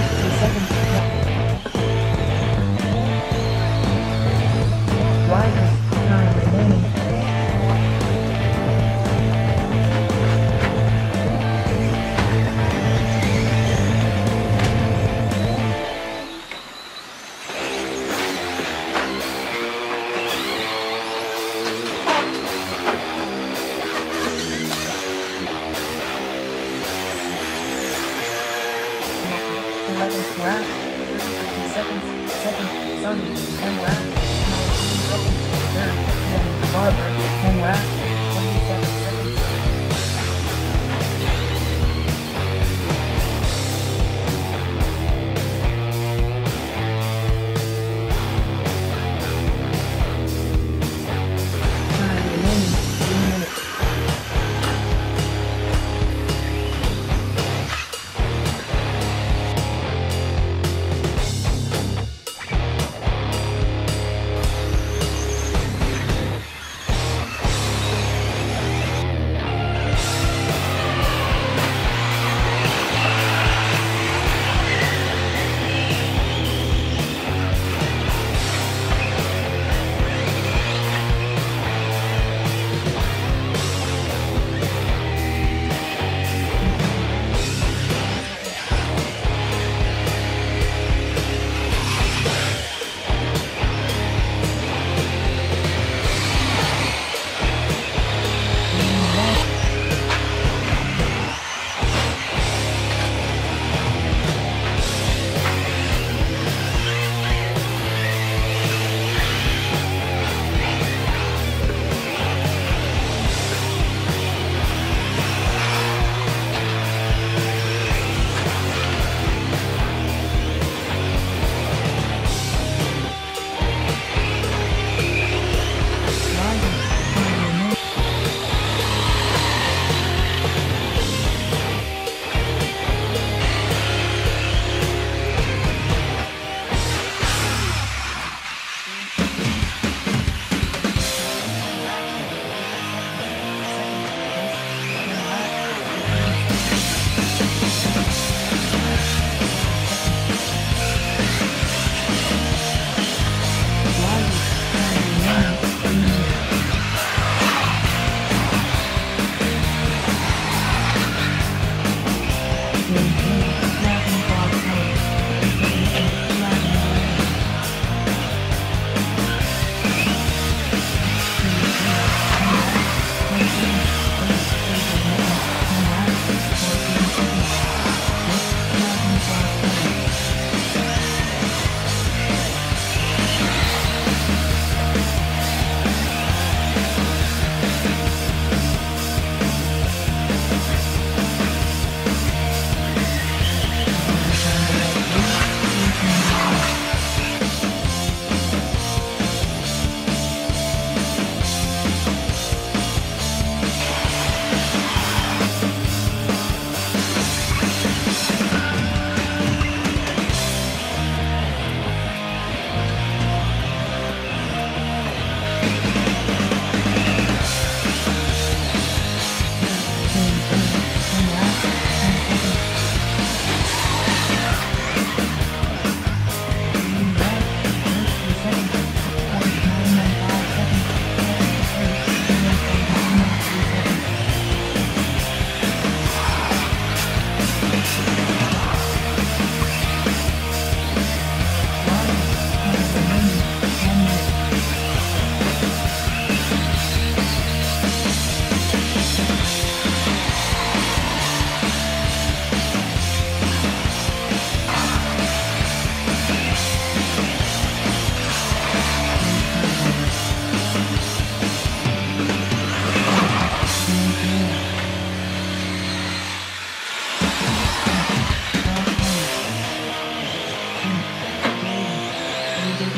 first and second. 11 lap.